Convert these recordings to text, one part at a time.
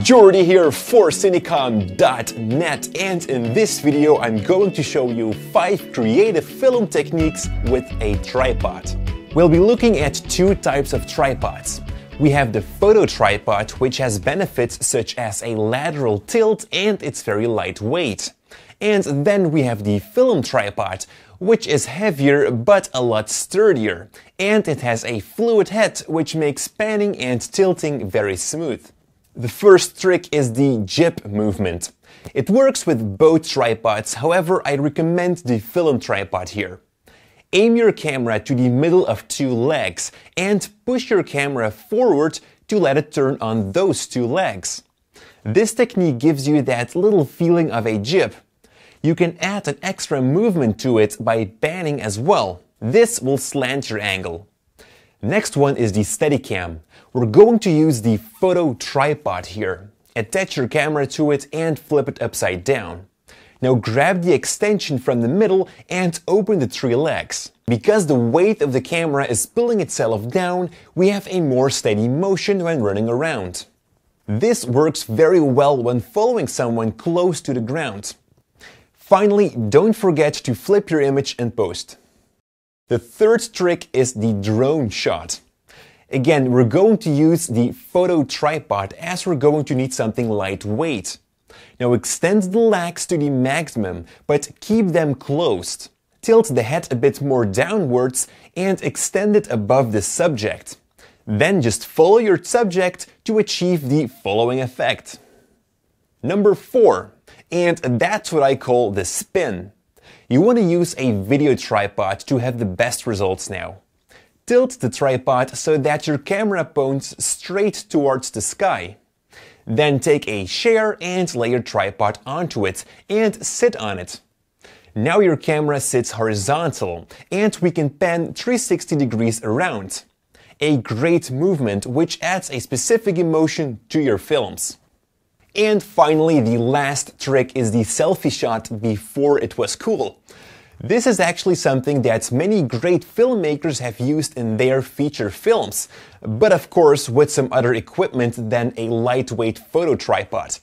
Jordy here for Cinecom.net and in this video I'm going to show you 5 creative film techniques with a tripod. We'll be looking at two types of tripods. We have the photo tripod which has benefits such as a lateral tilt and it's very lightweight. And then we have the film tripod which is heavier but a lot sturdier. And it has a fluid head which makes panning and tilting very smooth. The first trick is the jib movement. It works with both tripods, however I recommend the film tripod here. Aim your camera to the middle of two legs and push your camera forward to let it turn on those two legs. This technique gives you that little feeling of a jib. You can add an extra movement to it by panning as well. This will slant your angle. Next one is the Steadicam. We're going to use the photo tripod here. Attach your camera to it and flip it upside down. Now grab the extension from the middle and open the three legs. Because the weight of the camera is pulling itself down, we have a more steady motion when running around. This works very well when following someone close to the ground. Finally, don't forget to flip your image and post. The third trick is the drone shot. Again, we're going to use the photo tripod as we're going to need something lightweight. Now extend the legs to the maximum, but keep them closed. Tilt the head a bit more downwards and extend it above the subject. Then just follow your subject to achieve the following effect. Number 4. And that's what I call the spin. You want to use a video tripod to have the best results now. Tilt the tripod so that your camera points straight towards the sky. Then take a chair and lay your tripod onto it and sit on it. Now your camera sits horizontal and we can pan 360 degrees around. A great movement which adds a specific emotion to your films. And finally, the last trick is the selfie shot before it was cool. This is actually something that many great filmmakers have used in their feature films, but of course with some other equipment than a lightweight photo tripod.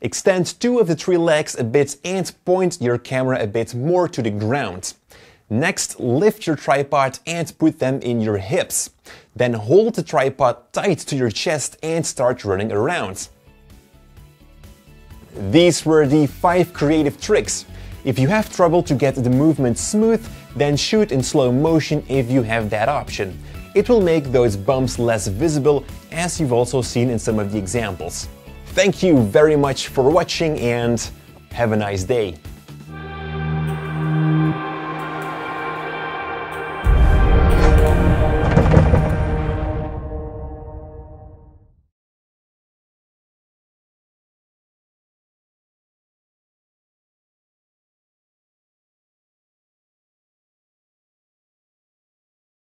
Extend two of the three legs a bit and point your camera a bit more to the ground. Next, lift your tripod and put them in your hips. Then hold the tripod tight to your chest and start running around. These were the 5 creative tricks. If you have trouble to get the movement smooth, then shoot in slow motion if you have that option. It will make those bumps less visible as you've also seen in some of the examples. Thank you very much for watching and have a nice day.